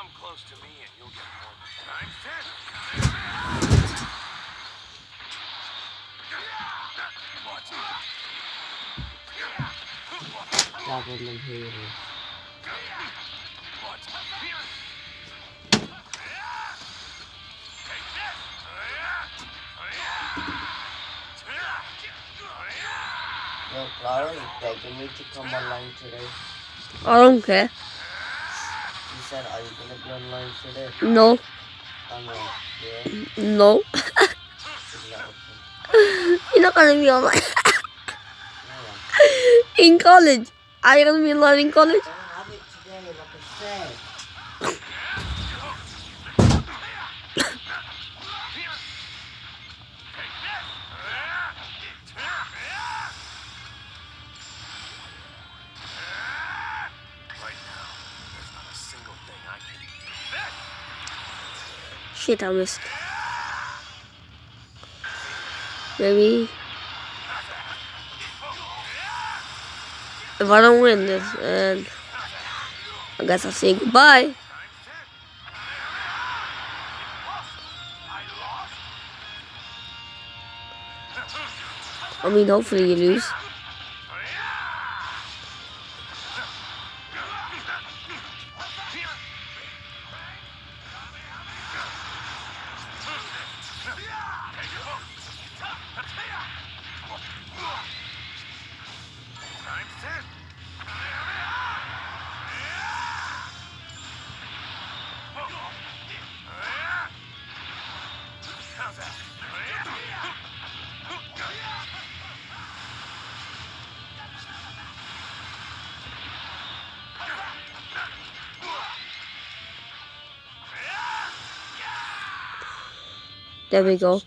Come close to me and you'll get more than times ten. Javelin hero. Yo, Clara, you begging me to come online today. I don't care. Said, are you gonna be online today? No, yeah, no. is that okay? You're not gonna be online No, in college. Are you gonna be online in college? Shit, I missed. Maybe. If I don't win this, then I guess I'll say goodbye. I mean, hopefully you lose. There we go.